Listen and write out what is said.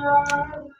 Bye.